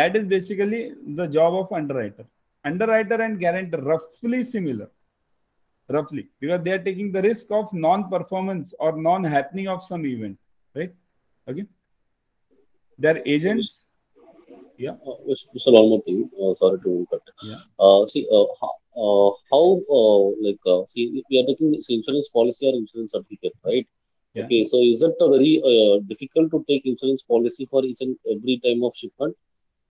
That is basically the job of underwriter. Underwriter and guarantor roughly similar, roughly because they are taking the risk of non-performance or non-happening of some event, right? Okay. Their agents. Yeah. Uh, Mr. One thing. Uh, sorry to interrupt. Yeah. Uh, see, uh, how, uh, how uh, like, uh, see, we are taking insurance policy or insurance certificate, right? Yeah. Okay, so is it very uh, difficult to take insurance policy for each and every time of shipment?